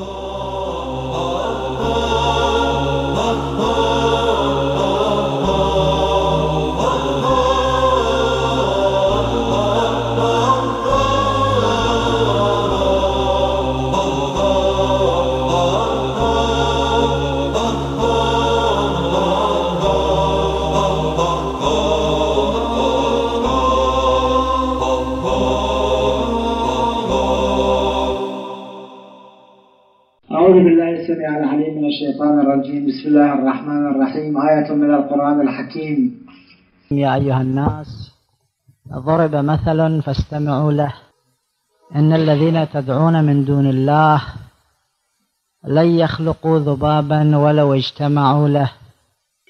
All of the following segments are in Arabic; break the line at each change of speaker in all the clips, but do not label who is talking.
Oh. القرآن الحكيم.
يا أيها الناس ضرب مثل فاستمعوا له. إن الذين تدعون من دون الله لن يخلقوا ذبابا ولو اجتمعوا له.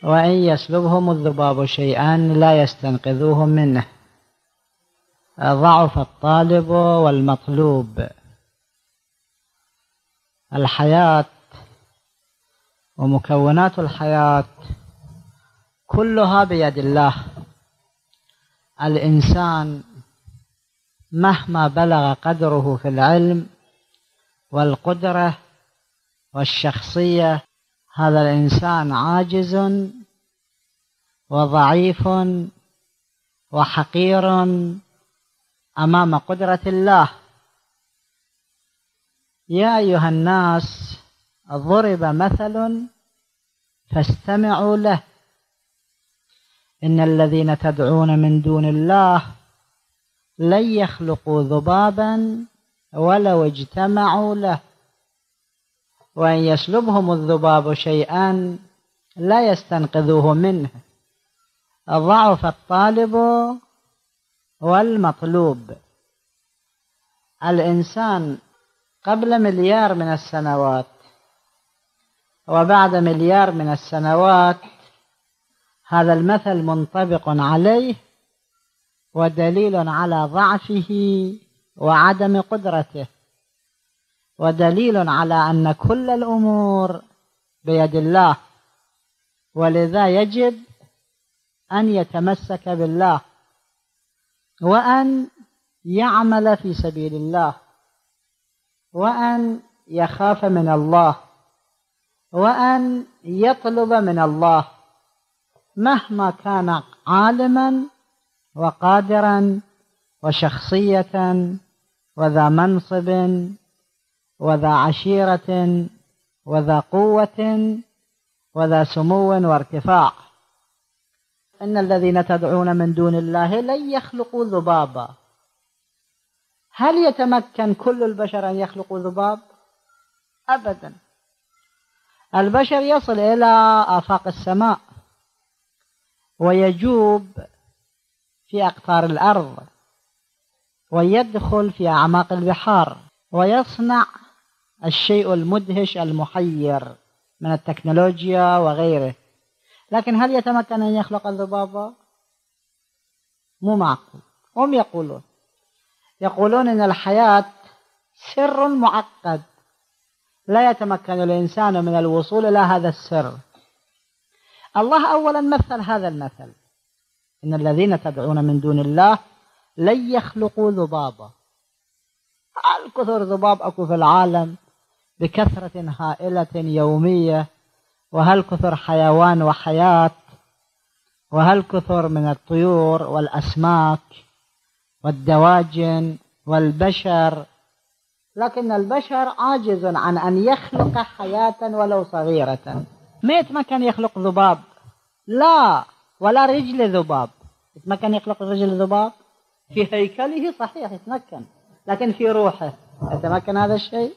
وإن يسلبهم الذباب شيئا لا يستنقذوه منه. ضعف الطالب والمطلوب. الحياة ومكونات الحياة كلها بيد الله. الإنسان مهما بلغ قدره في العلم والقدرة والشخصية هذا الإنسان عاجز وضعيف وحقير أمام قدرة الله. يا أيها الناس ضرب مثل فاستمعوا له. إن الذين تدعون من دون الله لن يخلقوا ذبابا ولو اجتمعوا له. وإن يسلبهم الذباب شيئا لا يستنقذوه منه. ضعف الطالب والمطلوب. الإنسان قبل مليار من السنوات وبعد مليار من السنوات هذا المثل منطبق عليه ودليل على ضعفه وعدم قدرته ودليل على أن كل الأمور بيد الله ولذا يجب أن يتمسك بالله وأن يعمل في سبيل الله وأن يخاف من الله وأن يطلب من الله مهما كان عالما وقادرا وشخصية وذا منصب وذا عشيرة وذا قوة وذا سمو وارتفاع. إن الذين تدعون من دون الله لن يخلقوا ذبابا. هل يتمكن كل البشر أن يخلقوا ذباب؟ أبدا. البشر يصل إلى آفاق السماء. ويجوب في أقطار الأرض ويدخل في أعماق البحار ويصنع الشيء المدهش المحير من التكنولوجيا وغيره. لكن هل يتمكن أن يخلق الذبابة؟ مو معقول. هم يقولون يقولون إن الحياة سر معقد. لا يتمكن الإنسان من الوصول إلى هذا السر. الله اولا مثل هذا المثل. إن الذين تدعون من دون الله لن يخلقوا ذبابا هل كثر ذباب أكو في العالم بكثرة هائلة يومية؟ وهل كثر حيوان وحياة؟ وهل كثر من الطيور والأسماك والدواجن والبشر؟ لكن البشر عاجز عن أن يخلق حياة ولو صغيرة. ما يتمكن يخلق ذباب. لا ولا رجل ذباب. يتمكن يخلق رجل ذباب؟ في هيكله صحيح يتمكن. لكن في روحه يتمكن هذا الشيء؟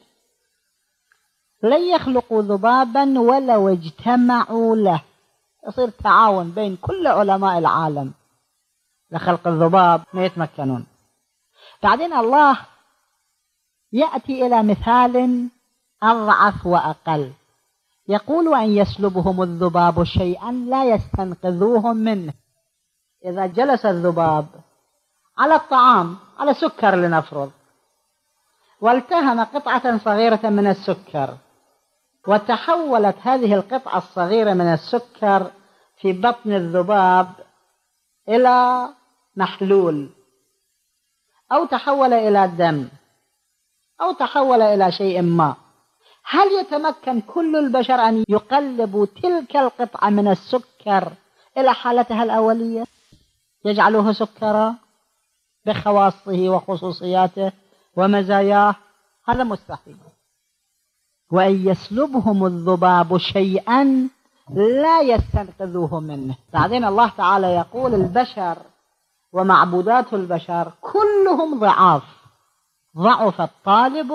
لن يخلقوا ذبابا ولو اجتمعوا له. يصير تعاون بين كل علماء العالم لخلق الذباب ما يتمكنون. بعدين الله يأتي إلى مثال أضعف وأقل. يقول وأن يسلبهم الذباب شيئا لا يستنقذوهم منه. إذا جلس الذباب على الطعام على سكر لنفرض. والتهم قطعة صغيرة من السكر. وتحولت هذه القطعة الصغيرة من السكر في بطن الذباب إلى محلول. أو تحول إلى دم. أو تحول إلى شيء ما. هل يتمكن كل البشر أن يقلبوا تلك القطعة من السكر إلى حالتها الأولية؟ يجعلوه سكرا بخواصه وخصوصياته ومزاياه؟ هذا مستحيل. وإن يسلبهم الذباب شيئا لا يستنقذوه منه. بعدين الله تعالى يقول البشر ومعبودات البشر كلهم ضعاف. ضعف الطالب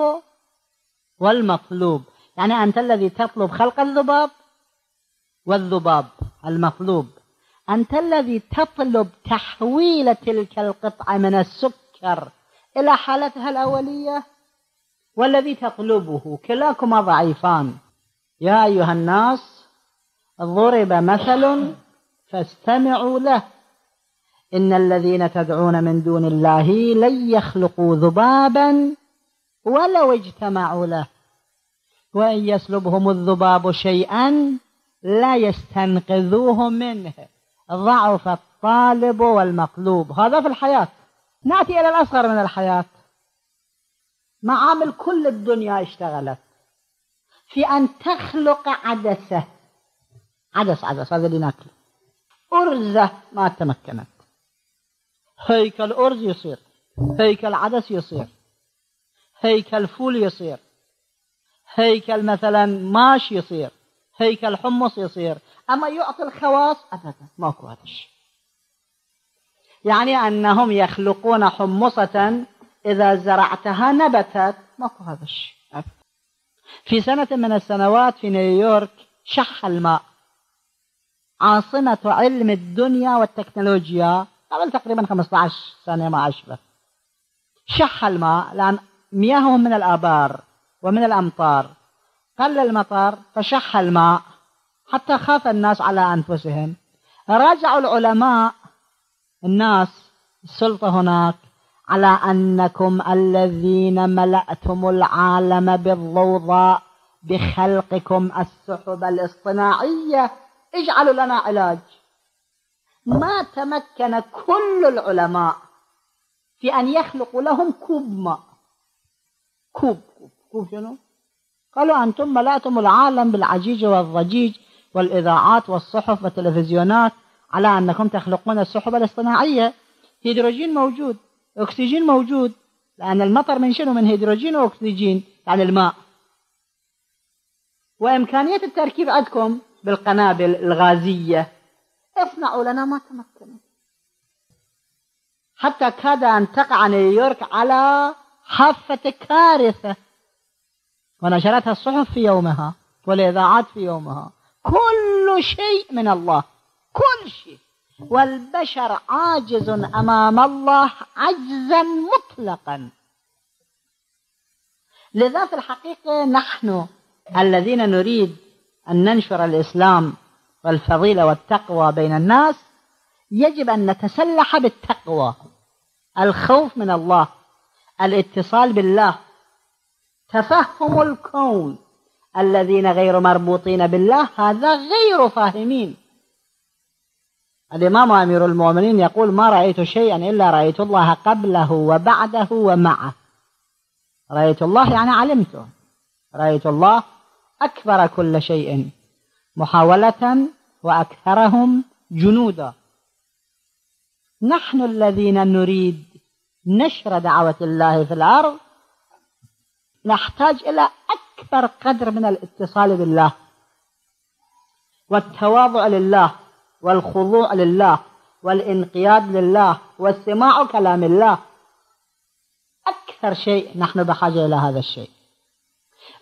والمطلوب يعني أنت الذي تطلب خلق الذباب والذباب المطلوب أنت الذي تطلب تحويل تلك القطعة من السكر إلى حالتها الأولية والذي تطلبه. كلاكما ضعيفان. يا أيها الناس ضرب مثل فاستمعوا له. إن الذين تدعون من دون الله لن يخلقوا ذبابا ولو اجتمعوا له. وإن يسلبهم الذباب شيئا لا يستنقذوه منه. ضعف الطالب والمطلوب هذا في الحياة. نأتي إلى الأصغر من الحياة. معامل كل الدنيا اشتغلت. في أن تخلق عدسة. عدس عدس هذا اللي نأكله. أرزة ما تمكنت. هيكل أرز يصير. هيكل عدس يصير. هيكل فول يصير. هيكل مثلا ماش يصير. هيكل حمص يصير. أما يعطي الخواص؟ أبدا ماكو هذا الشيء. يعني أنهم يخلقون حمصة إذا زرعتها نبتت. ماكو هذا الشيء. في سنة من السنوات في نيويورك شح الماء. عاصمة علم الدنيا والتكنولوجيا قبل تقريبا 15 سنة ما أشبه. شح الماء لأن مياههم من الآبار ومن الأمطار. قل المطر فشح الماء حتى خاف الناس على أنفسهم. راجعوا العلماء الناس السلطة هناك على أنكم الذين ملأتم العالم بالضوضاء بخلقكم السحب الاصطناعية. اجعلوا لنا علاج. ما تمكن كل العلماء في أن يخلقوا لهم كوب ماء كوب كوب, كوب شنو؟ قالوا أنتم ملأتم العالم بالعجيج والضجيج والإذاعات والصحف والتلفزيونات على أنكم تخلقون السحب الاصطناعية. هيدروجين موجود أكسجين موجود لأن المطر من شنو؟ من هيدروجين وأكسجين يعني الماء. وإمكانية التركيب عندكم بالقنابل الغازية. اصنعوا لنا ما تمكنوا. حتى كاد أن تقع نيويورك على حافة كارثة. ونشرتها الصحف في يومها والإذاعات في يومها. كل شيء من الله. كل شيء. والبشر عاجز أمام الله عجزا مطلقا. لذا في الحقيقة نحن الذين نريد أن ننشر الإسلام والفضيلة والتقوى بين الناس يجب أن نتسلح بالتقوى. الخوف من الله الاتصال بالله. تفهم الكون. الذين غير مربوطين بالله هذا غير فاهمين. الإمام أمير المؤمنين يقول ما رأيت شيئا إلا رأيت الله قبله وبعده ومعه. رأيت الله يعني علمته. رأيت الله أكبر كل شيء. محاولة وأكثرهم جنودا. نحن الذين نريد نشر دعوة الله في الأرض نحتاج إلى أكبر قدر من الاتصال بالله والتواضع لله والخضوع لله والانقياد لله واستماع كلام الله. أكثر شيء نحن بحاجة إلى هذا الشيء.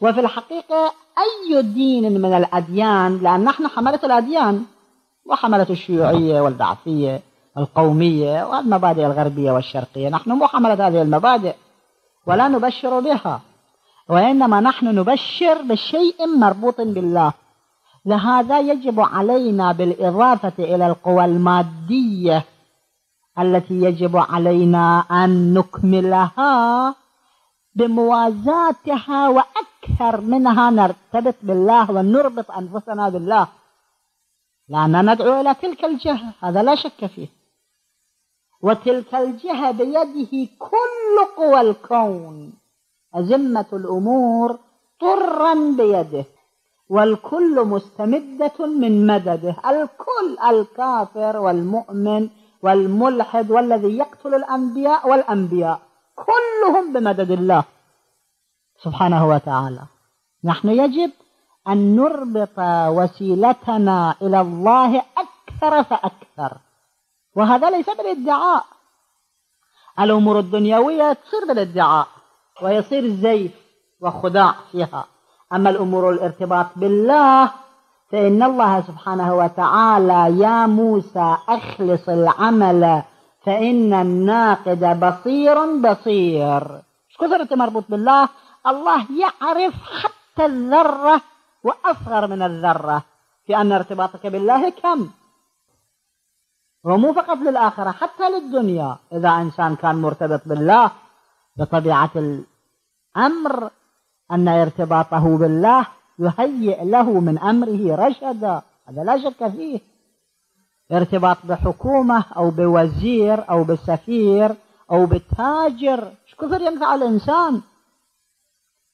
وفي الحقيقة أي دين من الأديان لأن نحن حملة الأديان وحملة الشيوعية والبعثية. القومية والمبادئ الغربية والشرقية. نحن مو حملة هذه المبادئ ولا نبشر بها وإنما نحن نبشر بشيء مربوط بالله. لهذا يجب علينا بالإضافة إلى القوى المادية التي يجب علينا أن نكملها بموازاتها وأكثر منها نرتبط بالله ونربط أنفسنا بالله. لأننا ندعو إلى تلك الجهة هذا لا شك فيه. وتلك الجهة بيده كل قوى الكون. أزمة الأمور طرا بيده والكل مستمدة من مدده. الكل الكافر والمؤمن والملحد والذي يقتل الأنبياء والأنبياء كلهم بمدد الله سبحانه وتعالى. نحن يجب أن نربط وسيلتنا إلى الله أكثر فأكثر. وهذا ليس بالادعاء. الأمور الدنيوية تصير بالادعاء ويصير زيف وخداع فيها. أما الأمور الارتباط بالله فإن الله سبحانه وتعالى يا موسى أخلص العمل فإن الناقد بصير بصير. كثر أنت مربوط بالله؟ الله يعرف حتى الذرة وأصغر من الذرة. في أن ارتباطك بالله كم؟ ومو فقط للآخرة حتى للدنيا. إذا إنسان كان مرتبط بالله بطبيعة الأمر أن ارتباطه بالله يهيئ له من أمره رشدا. هذا لا شك فيه. ارتباط بحكومة أو بوزير أو بسفير أو بتاجر. كثر ينفع الإنسان؟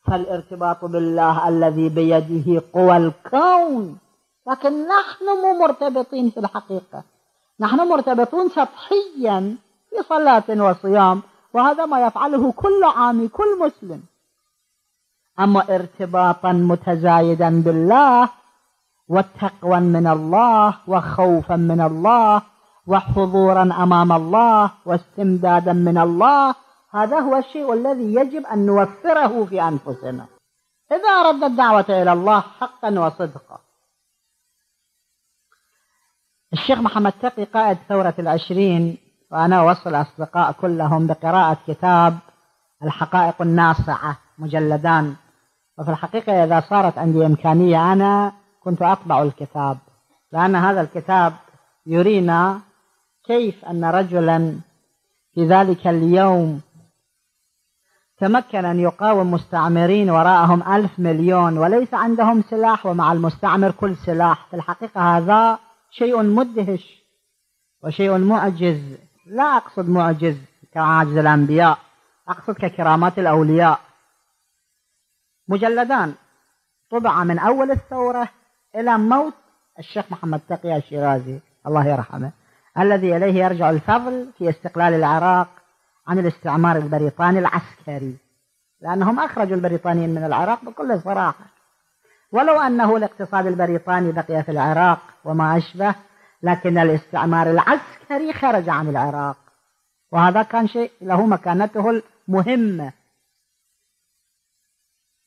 فالارتباط بالله الذي بيده قوى الكون. لكن نحن مو مرتبطين في الحقيقة. نحن مرتبطون سطحيا في صلاة وصيام وهذا ما يفعله كل عامي كل مسلم. أما ارتباطا متزايدا بالله وتقوى من الله وخوفا من الله وحضورا أمام الله واستمدادا من الله هذا هو الشيء الذي يجب أن نوفره في أنفسنا. إذا أردنا الدعوة إلى الله حقا وصدقا الشيخ محمد تقي قائد ثورة العشرين وأنا أوصل الأصدقاء كلهم بقراءة كتاب الحقائق الناصعة مجلدان. وفي الحقيقة إذا صارت عندي إمكانية أنا كنت أطبع الكتاب لأن هذا الكتاب يرينا كيف أن رجلا في ذلك اليوم تمكن أن يقاوم مستعمرين وراءهم ألف مليون وليس عندهم سلاح ومع المستعمر كل سلاح. في الحقيقة هذا شيء مدهش وشيء معجز. لا أقصد معجز كعاجز الأنبياء أقصد ككرامات الأولياء. مجلدان طبع من أول الثورة إلى موت الشيخ محمد تقي الشيرازي الله يرحمه الذي إليه يرجع الفضل في استقلال العراق عن الاستعمار البريطاني العسكري. لأنهم أخرجوا البريطانيين من العراق بكل صراحة. ولو أنه الاقتصاد البريطاني بقي في العراق وما أشبه لكن الاستعمار العسكري خرج عن العراق. وهذا كان شيء له مكانته المهمة.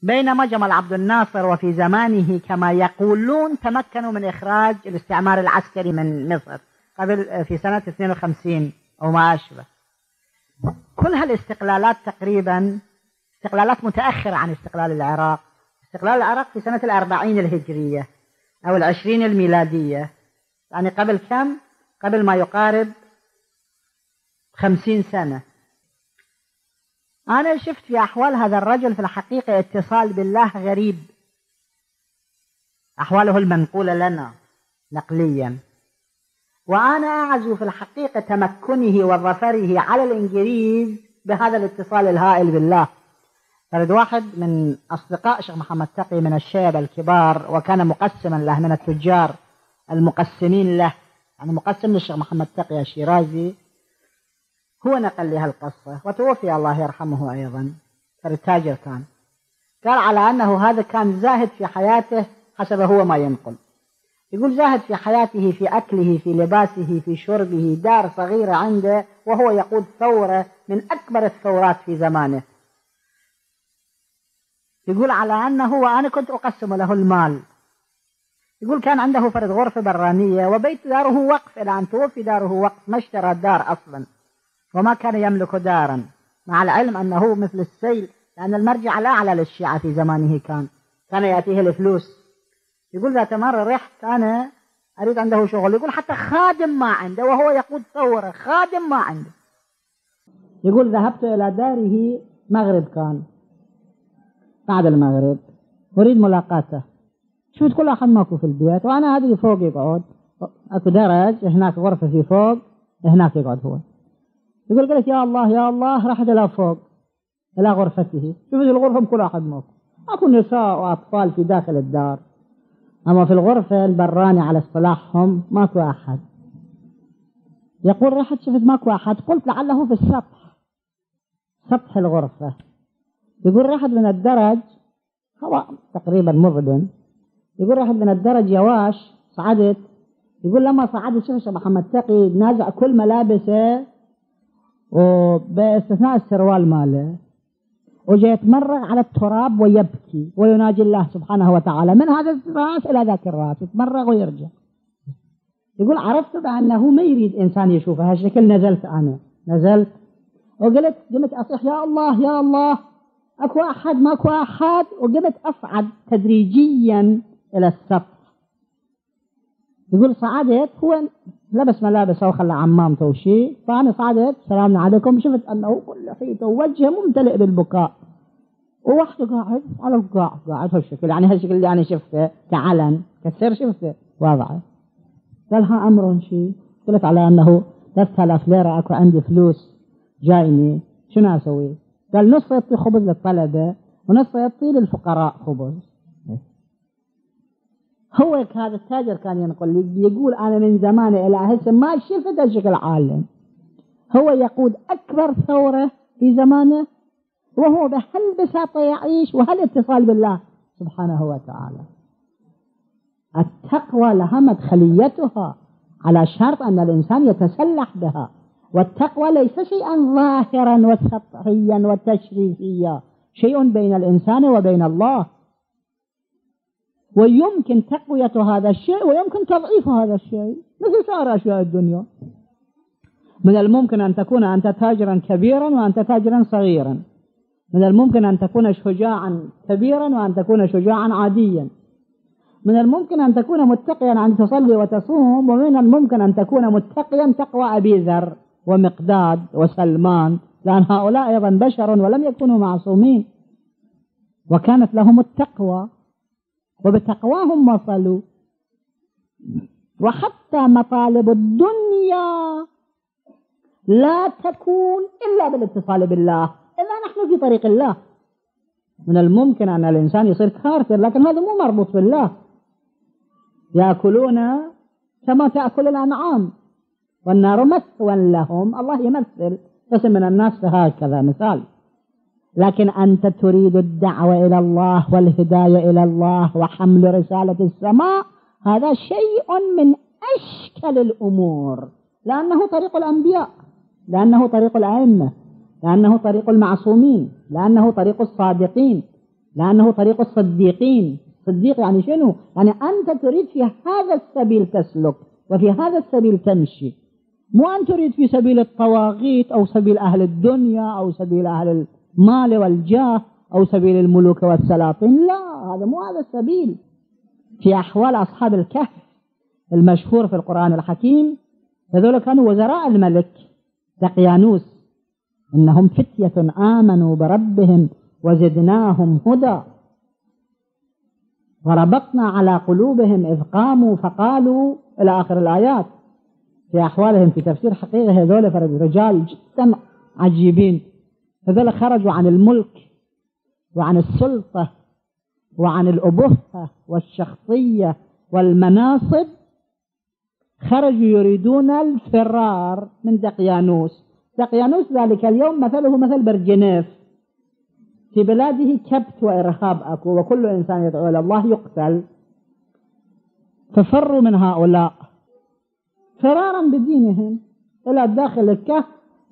بينما جمال عبد الناصر وفي زمانه كما يقولون تمكنوا من إخراج الاستعمار العسكري من مصر قبل في سنة 52 أو ما أشبه. كل هالاستقلالات تقريبا استقلالات متأخرة عن استقلال العراق. استقلال العراق في سنة الأربعين الهجرية أو العشرين الميلادية. يعني قبل كم؟ قبل ما يقارب خمسين سنة. أنا شفت في أحوال هذا الرجل في الحقيقة اتصال بالله غريب. أحواله المنقولة لنا نقليا. وأنا أعزو في الحقيقة تمكنه وظفره على الإنجليز بهذا الاتصال الهائل بالله. فرد واحد من أصدقاء شيخ محمد تقي من الشيب الكبار وكان مقسما له من التجار المقسمين له. يعني مقسم للشيخ محمد تقي الشيرازي. هو نقل لي هالقصة وتوفي الله يرحمه أيضا. فرد تاجر كان قال على أنه هذا كان زاهد في حياته حسب هو ما ينقل. يقول زاهد في حياته في أكله في لباسه في شربه دار صغيرة عنده وهو يقود ثورة من أكبر الثورات في زمانه. يقول على أنه وأنا كنت أقسم له المال. يقول كان عنده فرد غرفة برانية وبيت داره وقف إلى أن توفي داره وقف ما اشترى الدار أصلا وما كان يملك دارا مع العلم أنه مثل السيل لأن المرجع الأعلى للشيعة في زمانه كان. كان يأتيه الفلوس. يقول ذات مرة رحت أنا أريد عنده شغل. يقول حتى خادم ما عنده وهو يقود ثورة خادم ما عنده. يقول ذهبت إلى داره مغرب كان. بعد المغرب. أريد ملاقاته. شفت كل أحد ماكو في البيت وأنا هذه فوق يقعد. أكو درج هناك غرفة في فوق هناك يقعد هو. يقول قلت يا الله يا الله رحت إلى فوق إلى غرفته. شفت الغرفة كل أحد ماكو. أكو نساء وأطفال في داخل الدار. أما في الغرفة البراني على اصطلاحهم ماكو أحد. يقول رحت شفت ماكو أحد. قلت لعله في السطح. سطح الغرفة. يقول رحت من الدرج هواء تقريبا مظلم. يقول رحت من الدرج يواش صعدت. يقول لما صعدت شفت محمد تقي نازع كل ملابسه وباستثناء السروال ماله. وجاء يتمرغ على التراب ويبكي ويناجي الله سبحانه وتعالى. من هذا الراس إلى ذاك الراس يتمرغ ويرجع. يقول عرفت بأنه ما يريد إنسان يشوفه هالشكل نزلت أنا. نزلت. وقلت قمت أصيح يا الله يا الله. أكو أحد ماكو أحد. وقمت أصعد تدريجيا إلى السطح يقول صعدت هو لبس ملابسه وخلى عمامته وشي فأنا صعدت سلام عليكم. شفت أنه كل حيته ووجهه ممتلئ بالبكاء. ووحده قاعد على القاع قاعد هالشكل. يعني هالشكل اللي أنا شفته كعلن كسر شفته. واضعه قال ها أمر شيء قلت على أنه 3000 ليرة أكو عندي فلوس جايني. شنو أسوي؟ قال نص يعطي خبز للطلبة ونص يعطي للفقراء خبز. هو هذا التاجر كان ينقل يقول أنا من زمان إلى هسه ما شفت هالشكل عالم. هو يقود أكبر ثورة في زمانه وهو بهالبساطة يعيش وهالاتصال بالله سبحانه وتعالى. التقوى لها مدخليتها على شرط أن الإنسان يتسلح بها. والتقوى ليس شيئا ظاهرا وسطحيا وتشريفيا شيء بين الإنسان وبين الله. ويمكن تقوية هذا الشيء ويمكن تضعيف هذا الشيء. مثل سائر أشياء الدنيا. من الممكن أن تكون أنت تاجرا كبيرا وأنت تاجرا صغيرا. من الممكن أن تكون شجاعا كبيرا وأن تكون شجاعا عاديا. من الممكن أن تكون متقيا أن تصلي وتصوم ومن الممكن أن تكون متقيا تقوى أبي ذر. ومقداد وسلمان لأن هؤلاء أيضا بشر ولم يكونوا معصومين. وكانت لهم التقوى وبتقواهم وصلوا. وحتى مطالب الدنيا لا تكون إلا بالاتصال بالله. إلا نحن في طريق الله. من الممكن أن الإنسان يصير كافر لكن هذا مو مربوط بالله. يأكلون كما تأكل الأنعام. والنار مثوى لهم. الله يمثل قسم من الناس هكذا مثال. لكن أنت تريد الدعوة إلى الله والهداية إلى الله وحمل رسالة السماء هذا شيء من أشكل الأمور. لأنه طريق الأنبياء لأنه طريق الأئمة لأنه طريق المعصومين لأنه طريق الصادقين لأنه طريق الصديقين. صديق يعني شنو؟ يعني أنت تريد في هذا السبيل تسلك وفي هذا السبيل تمشي. مو أن تريد في سبيل الطواغيت أو سبيل أهل الدنيا أو سبيل أهل المال والجاه أو سبيل الملوك والسلاطين. لا هذا مو هذا السبيل. في أحوال أصحاب الكهف المشهور في القرآن الحكيم هذول كانوا وزراء الملك دقيانوس إنهم فتية آمنوا بربهم وزدناهم هدى. وربطنا على قلوبهم إذ قاموا فقالوا إلى آخر الآيات في أحوالهم في تفسير حقيقة هذول رجال جدا عجيبين. هذول خرجوا عن الملك وعن السلطة وعن الأبهة والشخصية والمناصب. خرجوا يريدون الفرار من دقيانوس. دقيانوس ذلك اليوم مثله مثل برجنيف في بلاده كبت وإرهاب أكو وكل إنسان يدعو إلى الله يقتل. ففروا من هؤلاء. فرارا بدينهم إلى داخل الكهف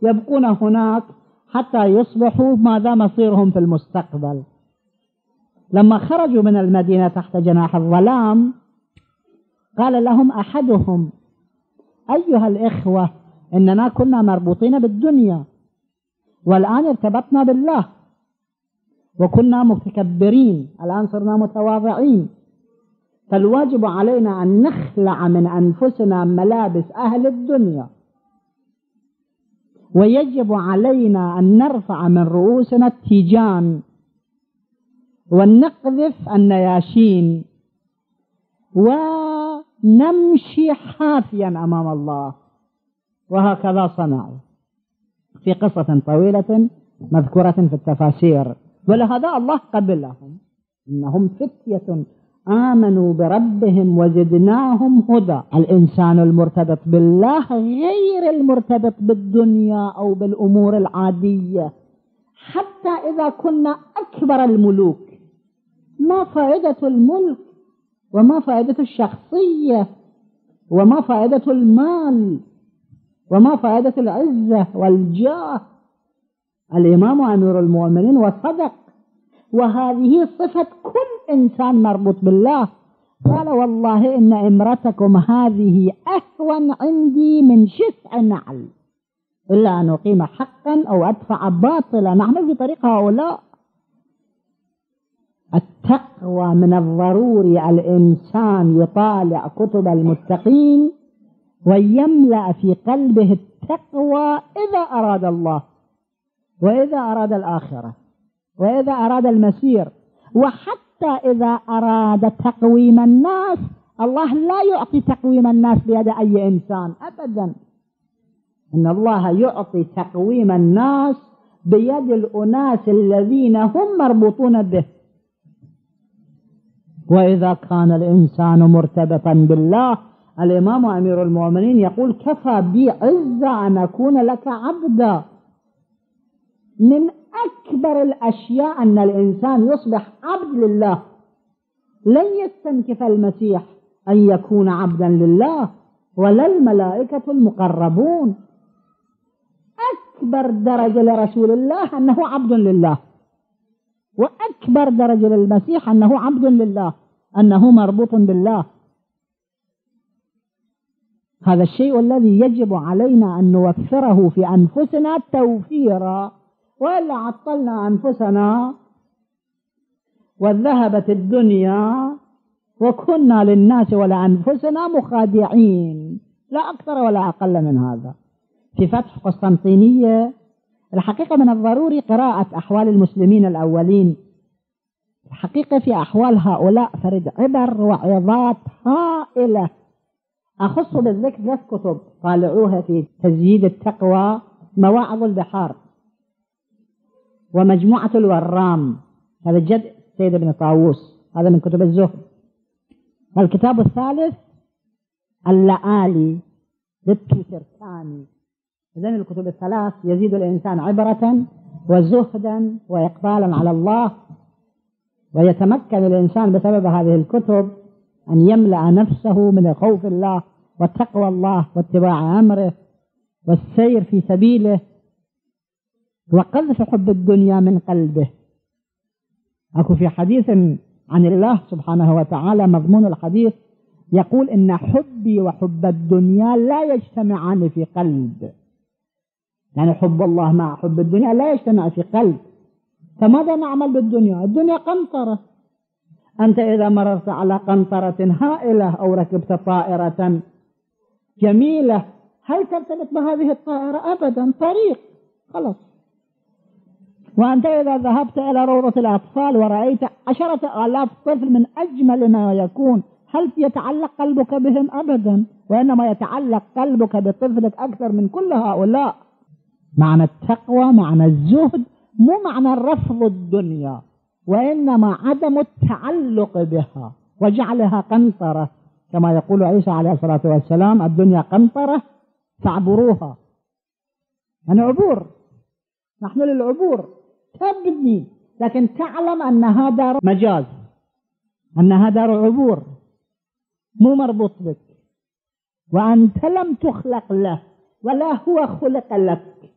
يبقون هناك حتى يصبحوا ماذا مصيرهم في المستقبل. لما خرجوا من المدينة تحت جناح الظلام قال لهم أحدهم أيها الإخوة إننا كنا مربوطين بالدنيا والآن ارتبطنا بالله وكنا متكبرين الآن صرنا متواضعين. فالواجب علينا أن نخلع من أنفسنا ملابس أهل الدنيا. ويجب علينا أن نرفع من رؤوسنا التيجان ونقذف النياشين ونمشي حافيا أمام الله. وهكذا صنعوا. في قصة طويلة مذكورة في التفاسير. ولهذا الله قبلهم إنهم فتية آمنوا بربهم وزدناهم هدى. الإنسان المرتبط بالله غير المرتبط بالدنيا أو بالأمور العادية. حتى إذا كنا أكبر الملوك. ما فائدة الملك وما فائدة الشخصية وما فائدة المال وما فائدة العزة والجاه. الإمام أمير المؤمنين وصدق وهذه صفة كل إنسان مربوط بالله. قال والله إن إمرتكم هذه أهون عندي من شسع نعل. إلا أن أقيم حقا أو أدفع باطلا. نحن في طريق هؤلاء. التقوى من الضروري. الإنسان يطالع كتب المتقين ويملأ في قلبه التقوى إذا أراد الله وإذا أراد الآخرة. وإذا أراد المسير وحتى إذا أراد تقويم الناس الله لا يعطي تقويم الناس بيد أي إنسان أبدا. إن الله يعطي تقويم الناس بيد الأناس الذين هم مربوطون به. وإذا كان الإنسان مرتبطا بالله الإمام أمير المؤمنين يقول كفى بي عزة أن أكون لك عبدا. من أكبر الأشياء أن الإنسان يصبح عبد لله. لن يستنكف المسيح أن يكون عبدا لله ولا الملائكة المقربون. أكبر درجة لرسول الله أنه عبد لله. وأكبر درجة للمسيح أنه عبد لله أنه مربوط بالله. هذا الشيء الذي يجب علينا أن نوفره في أنفسنا توفيرا. وإلا عطلنا أنفسنا وذهبت الدنيا وكنا للناس ولأنفسنا مخادعين. لا أكثر ولا أقل من هذا. في فتح قسطنطينية الحقيقة من الضروري قراءة أحوال المسلمين الأولين. الحقيقة في أحوال هؤلاء فرد عبر وعظات هائلة. أخص بالذكر ثلاث كتب طالعوها في تزييد التقوى مواعظ البحار. ومجموعة الورام. هذا جد سيد ابن طاووس هذا من كتب الزهد. الكتاب الثالث اللآلي للتوتركاني إذن الكتب الثلاث يزيد الإنسان عبرة وزهدا وإقبالا على الله ويتمكن الإنسان بسبب هذه الكتب أن يملأ نفسه من خوف الله وتقوى الله واتباع أمره والسير في سبيله وقذف حب الدنيا من قلبه. أكو في حديث عن الله سبحانه وتعالى مضمون الحديث يقول إن حبي وحب الدنيا لا يجتمعان في قلب. يعني حب الله مع حب الدنيا لا يجتمع في قلب. فماذا نعمل بالدنيا؟ الدنيا قنطرة. أنت إذا مررت على قنطرة هائلة أو ركبت طائرة جميلة هل ترتبط بهذه الطائرة؟ أبدا طريق. خلاص. وأنت إذا ذهبت إلى روضة الأطفال ورأيت عشرة آلاف طفل من أجمل ما يكون هل يتعلق قلبك بهم أبدا؟ وإنما يتعلق قلبك بطفلك أكثر من كل هؤلاء. معنى التقوى معنى الزهد مو معنى رفض الدنيا وإنما عدم التعلق بها وجعلها قنطرة. كما يقول عيسى عليه الصلاة والسلام الدنيا قنطرة فاعبروها. يعني عبور. نحن للعبور. تبني لكن تعلم أنها دار مجاز أنها دار عبور مو مربوط بك. وأنت لم تخلق له ولا هو خلق لك.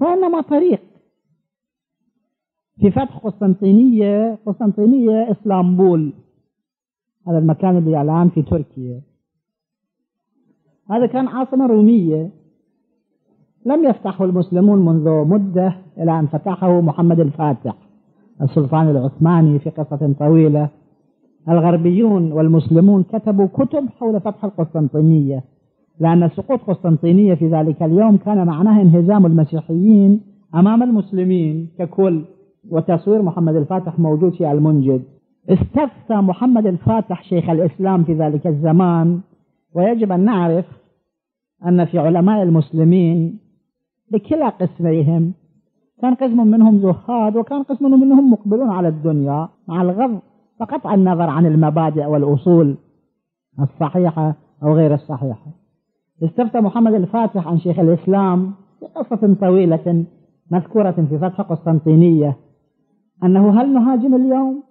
وإنما طريق. في فتح قسطنطينية قسطنطينية إسلامبول. هذا المكان اللي الآن في تركيا. هذا كان عاصمة رومية. لم يفتحه المسلمون منذ مدة إلى أن فتحه محمد الفاتح السلطان العثماني في قصة طويلة. الغربيون والمسلمون كتبوا كتب حول فتح القسطنطينية لأن سقوط قسطنطينية في ذلك اليوم كان معناه انهزام المسيحيين أمام المسلمين ككل وتصوير محمد الفاتح موجود في المنجد. استفتى محمد الفاتح شيخ الإسلام في ذلك الزمان ويجب أن نعرف أن في علماء المسلمين بكلا قسميهم. كان قسم منهم زهاد وكان قسم منهم مقبلون على الدنيا مع الغض بقطع النظر عن المبادئ والأصول الصحيحة أو غير الصحيحة. استفتى محمد الفاتح عن شيخ الإسلام في قصة طويلة مذكورة في فتح قسطنطينية أنه هل نهاجم اليوم؟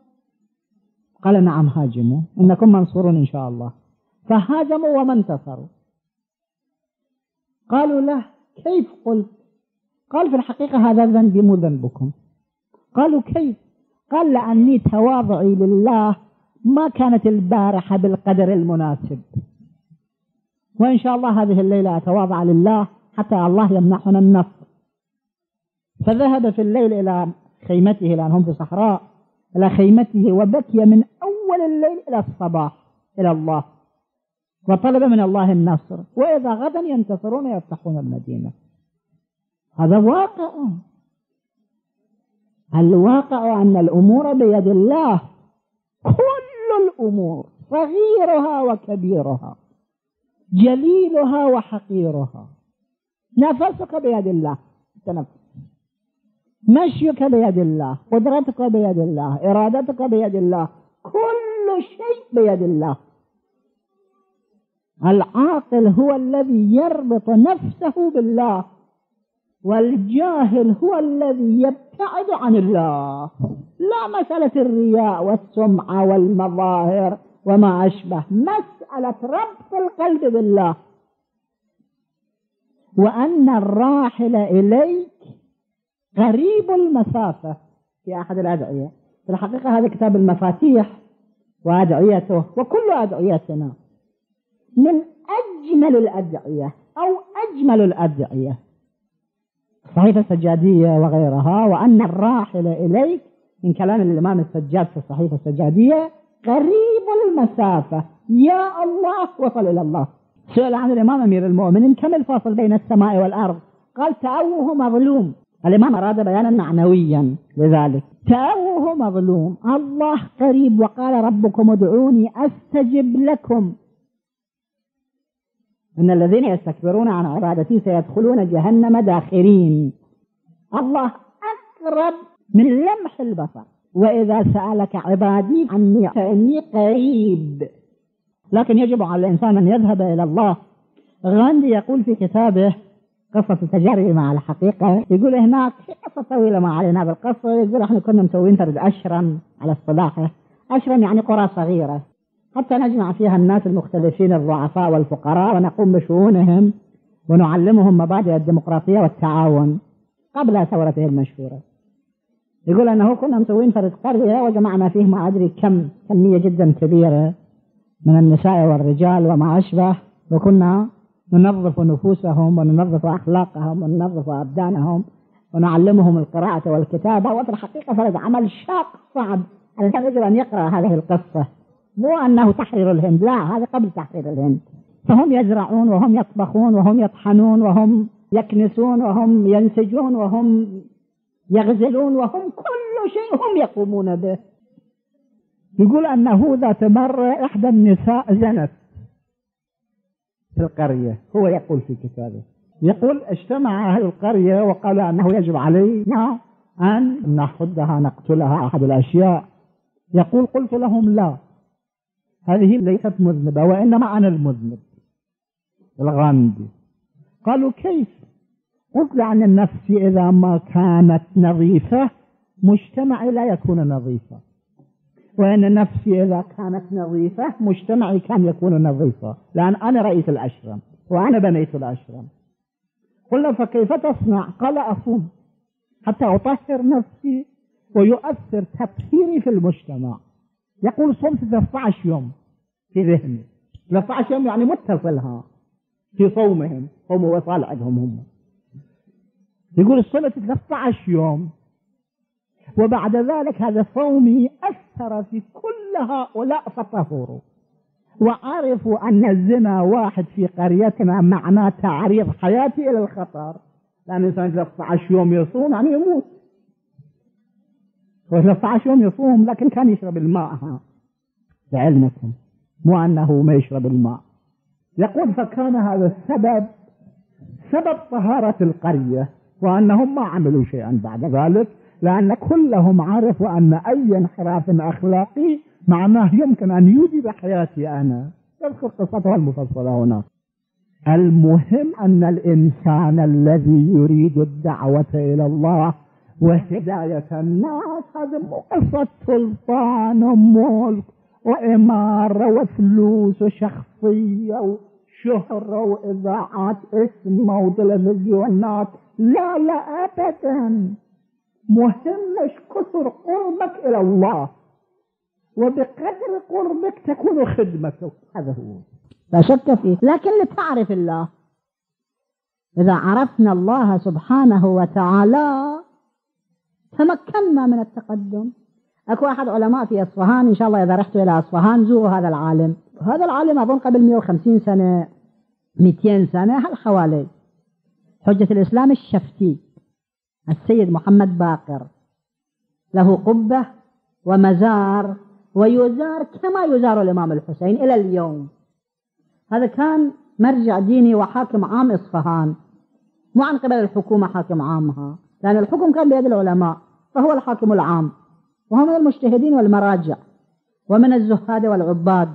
قال نعم هاجموا إنكم منصورون إن شاء الله. فهاجموا وما انتصروا. قالوا له كيف قلت؟ قال في الحقيقة هذا ذنبي مو ذنبكم. قالوا كيف؟ قال لأني تواضعي لله ما كانت البارحة بالقدر المناسب. وإن شاء الله هذه الليلة أتواضع لله حتى الله يمنحنا النصر فذهب في الليل إلى خيمته لأنهم في صحراء إلى خيمته وبكي من أول الليل إلى الصباح إلى الله. وطلب من الله النصر. وإذا غدا ينتصرون يفتحون المدينة. هذا واقع. الواقع أن الأمور بيد الله. كل الأمور صغيرها وكبيرها جليلها وحقيرها. نفسك بيد الله. تنفس مشيك بيد الله. قدرتك بيد الله. إرادتك بيد الله. كل شيء بيد الله. العاقل هو الذي يربط نفسه بالله والجاهل هو الذي يبتعد عن الله. لا مسألة الرياء والسمعة والمظاهر وما أشبه مسألة ربط القلب بالله. وأن الراحل إليك قريب المسافة. في أحد الأدعية. في الحقيقة هذا كتاب المفاتيح وأدعيته وكل أدعيتنا. من أجمل الأدعية أو أجمل الأدعية. صحيفة السجادية وغيرها وأن الراحل إليك من كلام الإمام السجاد في الصحيفة السجادية قريب المسافة. يا الله وصل إلى الله. سئل عن الإمام أمير المؤمنين كم الفاصل بين السماء والأرض؟ قال تأوه مظلوم. الإمام أراد بيانا معنويا لذلك. تأوه مظلوم. الله قريب وقال ربكم ادعوني أستجب لكم. إن الذين يستكبرون عن عبادتي سيدخلون جهنم داخرين. الله أقرب من لمح البصر. وإذا سألك عبادي عني فإني قريب. لكن يجب على الإنسان أن يذهب إلى الله. غاندي يقول في كتابه قصة التجارب مع الحقيقة. يقول هناك في قصة طويلة ما علينا بالقصة. يقول إحنا كنا مسوين فرد أشرم على الصداقة. أشرم يعني قرى صغيرة. حتى نجمع فيها الناس المختلفين الضعفاء والفقراء ونقوم بشؤونهم ونعلمهم مبادئ الديمقراطية والتعاون قبل ثورته المشهورة. يقول أنه كنا مسوين فرد قرية وجمعنا فيه ما أدري كم كمية جدا كبيرة من النساء والرجال وما أشبه وكنا ننظف نفوسهم وننظف أخلاقهم وننظف أبدانهم ونعلمهم القراءة والكتابة وفي الحقيقة فرد عمل شاق صعب الإنسان يجب أن يقرأ هذه القصة. مو أنه تحرير الهند لا هذا قبل تحرير الهند. فهم يزرعون وهم يطبخون وهم يطحنون وهم يكنسون وهم ينسجون وهم يغزلون وهم كل شيء هم يقومون به. يقول أنه ذات مرة إحدى النساء زنت في القرية هو يقول في كتابه. يقول اجتمع أهل القرية وقالوا أنه يجب علينا أن نأخذها نقتلها أحد الأشياء. يقول قلت لهم لا. هذه ليست مذنبة وإنما أنا المذنب. الغامدي قالوا كيف؟ قلت لأن النفس إذا ما كانت نظيفة مجتمعي لا يكون نظيفا. وأن نفسي إذا كانت نظيفة مجتمعي كان يكون نظيفا. لأن أنا رئيس الأشرم وأنا بنيت الأشرم. قلنا فكيف تصنع؟ قال أصوم. حتى أطهر نفسي ويؤثر تطهيري في المجتمع. يقول صمت 13 يوم في ذهني. 13 يوم يعني متصل في صومهم هم وصالحهم هم. يقول صمت 13 يوم وبعد ذلك هذا صومي أثر في كل هؤلاء فطهروا وعرفوا أن الزنا واحد في قريتنا معناه تعريض حياتي إلى الخطر. لأن الإنسان 13 يوم يصوم يعني يموت. و 13 يوم يصوم لكن كان يشرب الماء لعلمكم. مو أنه ما يشرب الماء. يقول فكان هذا السبب سبب طهارة القرية
وأنهم ما عملوا شيئا بعد ذلك لأن كلهم عرفوا أن أي انحراف أخلاقي معناه يمكن أن يوجب حياتي أنا. يذكر قصتها المفصلة هنا. المهم أن الإنسان الذي يريد الدعوة إلى الله وهداية الناس هذا مو قصة سلطان وملك وإمارة وفلوس وشخصية وشهرة وإذاعات اسم وتلفزيونات. لا لا أبدا. مهم مش كثر قربك إلى الله. وبقدر قربك تكون خدمته هذا هو.
لا شك فيه. لكن لتعرف الله. إذا عرفنا الله سبحانه وتعالى تمكنا من التقدم. أكو أحد علماء في أصفهان إن شاء الله إذا رحتوا إلى أصفهان زوروا هذا العالم. هذا العالم أظن قبل 150 سنة 200 سنة هالحوالي حجة الإسلام الشفتي السيد محمد باقر. له قبة ومزار ويزار كما يزار الإمام الحسين إلى اليوم. هذا كان مرجع ديني وحاكم عام إصفهان. مو عن قبل الحكومة حاكم عامها. لأن الحكم كان بيد العلماء فهو الحاكم العام. وهو من المجتهدين والمراجع ومن الزهاد والعباد.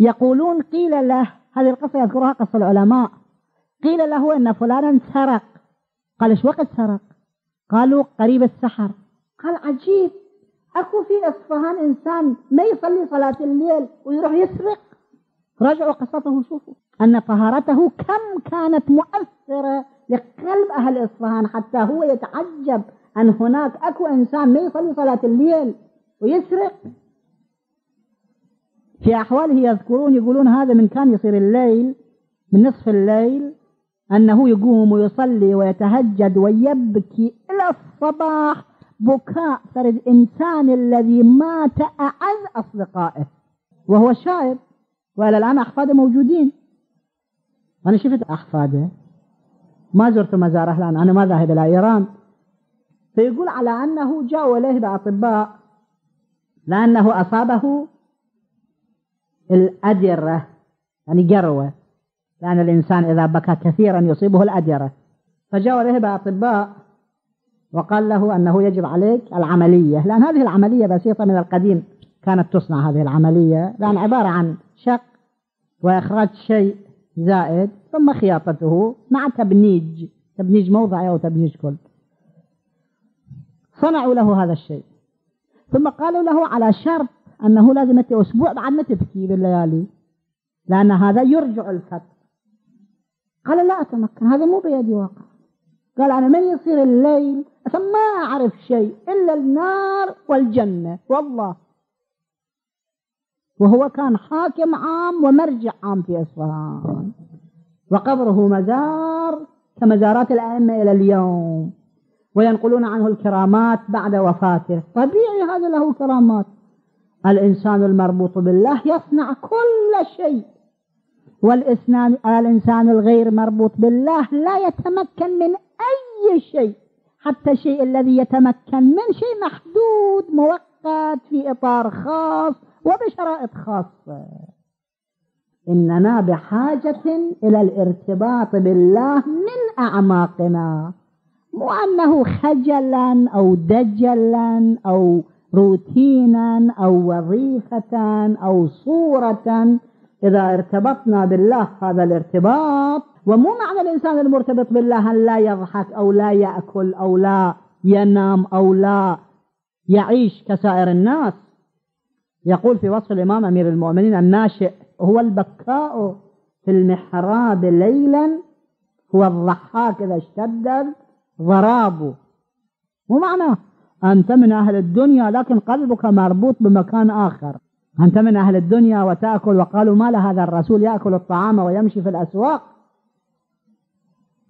يقولون قيل له هذه القصة يذكرها قصة العلماء قيل له أن فلانا سرق. قال إيش وقت سرق؟ قالوا قريب السحر. قال عجيب أكو في إصفهان إنسان ما يصلي صلاة الليل ويروح يسرق؟ راجعوا قصته شوفوا. أن طهارته كم كانت مؤثرة لقلب أهل إصفهان حتى هو يتعجب أن هناك أكو إنسان ما يصلي صلاة الليل ويسرق. في أحواله يذكرون يقولون هذا من كان يصير الليل من نصف الليل أنه يقوم ويصلي ويتهجد ويبكي إلى الصباح بكاء فرد إنسان الذي مات أعز أصدقائه. وهو شايب وإلى الآن أحفاده موجودين. أنا شفت أحفاده ما زرت مزاره الآن. أنا ما ذاهب إلى إيران. فيقول على أنه جاءوا إليه بأطباء لأنه أصابه الأدرة يعني جروة لأن الإنسان إذا بكى كثيرا يصيبه الأدرة. فجاء إليه بأطباء وقال له أنه يجب عليك العملية لأن هذه العملية بسيطة من القديم كانت تصنع هذه العملية لأن عبارة عن شق وإخراج شيء زائد ثم خياطته مع تبنيج. تبنيج موضعي أو تبنيج كل. صنعوا له هذا الشيء. ثم قالوا له على شرط أنه لازم أسبوع بعد ما تبكي بالليالي لأن هذا يرجع الفتح. قال لا أتمكن هذا مو بيدي واقع. قال أنا من يصير الليل؟ ما أعرف شيء إلا النار والجنة. والله وهو كان حاكم عام ومرجع عام في إصفهان وقبره مزار كمزارات الأئمة إلى اليوم. وينقلون عنه الكرامات بعد وفاته. طبيعي هذا له كرامات. الإنسان المربوط بالله يصنع كل شيء. والإنسان الإنسان الغير مربوط بالله لا يتمكن من أي شيء. حتى الشيء الذي يتمكن من شيء محدود مؤقت في إطار خاص وبشرائط خاصة. إننا بحاجة إلى الارتباط بالله من أعماقنا مو أنه خجلا أو دجلا أو روتينا أو وظيفة أو صورة إذا ارتبطنا بالله هذا الارتباط ومو معنى الإنسان المرتبط بالله أن لا يضحك أو لا يأكل أو لا ينام أو لا يعيش كسائر الناس. يقول في وصف الإمام أمير المؤمنين الناشئ هو البكاء في المحراب ليلا هو الضحاك إذا اشتد ضراب مو معناه أنت من أهل الدنيا لكن قلبك مربوط بمكان آخر. أنت من أهل الدنيا وتأكل وقالوا ما لهذا الرسول يأكل الطعام ويمشي في الأسواق.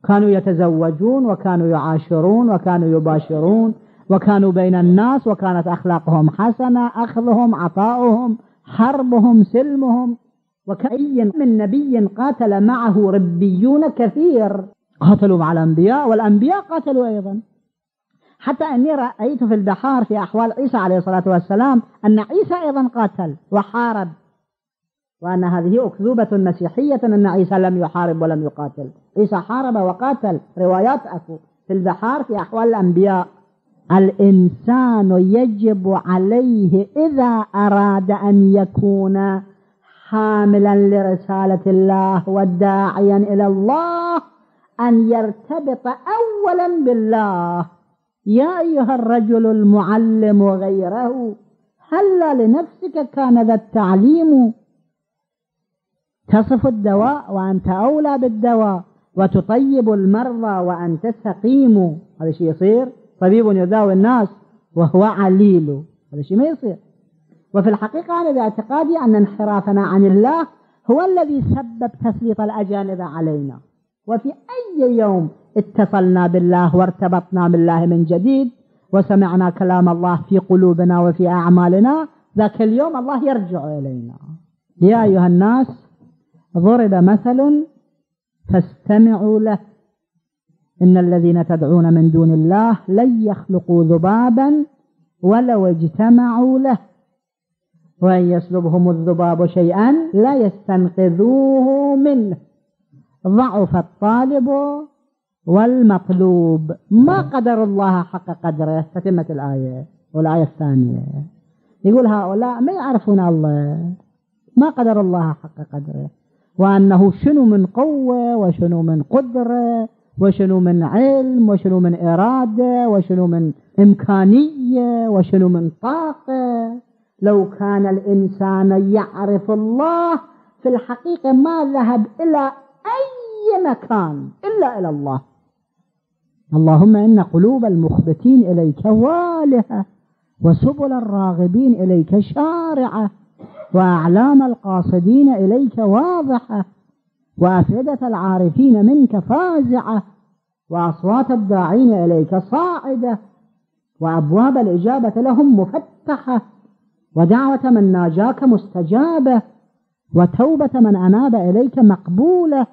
كانوا يتزوجون وكانوا يعاشرون وكانوا يباشرون. وكانوا بين الناس وكانت أخلاقهم حسنة أخذهم عطاؤهم حربهم سلمهم. وكأي من نبي قاتل معه ربيون كثير. قاتلوا مع الأنبياء والأنبياء قاتلوا أيضا. حتى أني رأيت في البحار في أحوال عيسى عليه الصلاة والسلام أن عيسى أيضا قاتل وحارب. وأن هذه أكذوبة مسيحية أن عيسى لم يحارب ولم يقاتل. عيسى حارب وقاتل. روايات أكو. في البحار في أحوال الأنبياء. الإنسان يجب عليه إذا أراد أن يكون حاملا لرسالة الله وداعيا إلى الله أن يرتبط أولا بالله. يا أيها الرجل المعلم غيره هلا لنفسك كان ذا التعليم؟ تصف الدواء وأنت أولى بالدواء وتطيب المرضى وأنت سقيم. هذا شيء يصير؟ طبيب يداوي الناس وهو عليل. هذا شيء ما يصير. وفي الحقيقة أنا باعتقادي أن انحرافنا عن الله هو الذي سبب تسليط الأجانب علينا. وفي أي يوم اتصلنا بالله وارتبطنا بالله من جديد وسمعنا كلام الله في قلوبنا وفي أعمالنا ذاك اليوم الله يرجع إلينا. يا أيها الناس ضرب مثل فاستمعوا له. إن الذين تدعون من دون الله لن يخلقوا ذبابا ولو اجتمعوا له. وأن يسلبهم الذباب شيئا لا يستنقذوه منه. ضعف الطالب والمطلوب. ما قدر الله حق قدره. تتمة الآية. والآية الثانية. يقول هؤلاء ما يعرفون الله. ما قدر الله حق قدره. وأنه شنو من قوة وشنو من قدرة. وشنو من علم وشنو من إرادة وشنو من إمكانية وشنو من طاقة. لو كان الإنسان يعرف الله في الحقيقة ما ذهب إلى أي مكان إلا إلى الله. اللهم إن قلوب المخبتين إليك والهة وسبل الراغبين إليك شارعة وأعلام القاصدين إليك واضحة. وأفئدة العارفين منك فازعة وأصوات الداعين إليك صاعدة وأبواب الإجابة لهم مفتحة ودعوة من ناجاك مستجابة وتوبة من أناب إليك مقبولة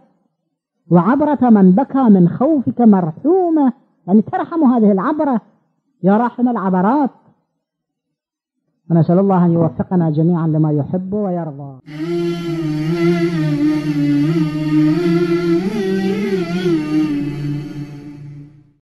وعبرة من بكى من خوفك مرحومة. يعني ترحم هذه العبرة يا راحم العبرات. ونسأل الله أن يوفقنا جميعا لما يحب ويرضى. Mm-hmm.